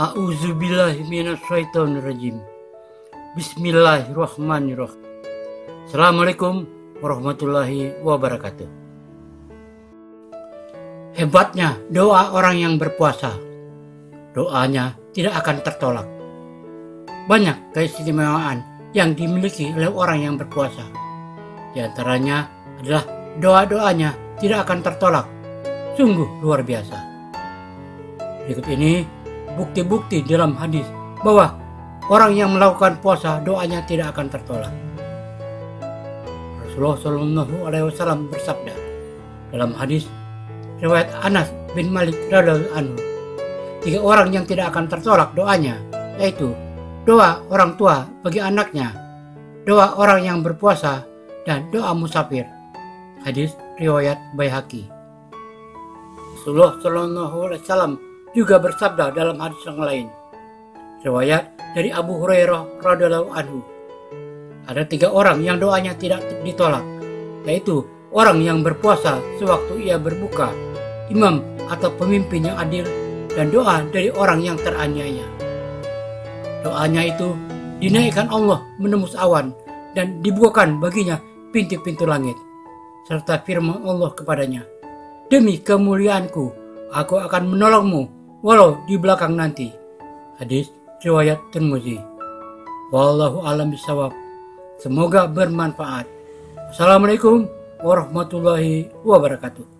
A'udzubillahi minasyaitonirrajim. Bismillahirrahmanirrahim. Assalamualaikum warahmatullahi wabarakatuh. Hebatnya doa orang yang berpuasa. Doanya tidak akan tertolak. Banyak keistimewaan yang dimiliki oleh orang yang berpuasa. Di antaranya adalah doa-doanya tidak akan tertolak. Sungguh luar biasa. Berikut ini bukti-bukti dalam hadis bahwa orang yang melakukan puasa doanya tidak akan tertolak. Rasulullah Shallallahu Alaihi Wasallam bersabda dalam hadis riwayat Anas bin Malik radhiallahu anhu tiga orang yang tidak akan tertolak doanya yaitu doa orang tua bagi anaknya, doa orang yang berpuasa, dan doa musafir. Hadis riwayat Baihaqi. Rasulullah Shallallahu Alaihi Wasallam juga bersabda dalam hadis yang lain. Riwayat dari Abu Hurairah radhiallahu anhu. Ada tiga orang yang doanya tidak ditolak, yaitu orang yang berpuasa sewaktu ia berbuka, imam atau pemimpin yang adil, dan doa dari orang yang teraniaya. Doanya itu dinaikkan Allah menembus awan dan dibukakan baginya pintu-pintu langit. Serta firman Allah kepadanya, Demi kemuliaanku, aku akan menolongmu walau di belakang nanti. Hadis riwayat Tirmizi. Wallahu alam bisawab. Semoga bermanfaat. Assalamualaikum warahmatullahi wabarakatuh.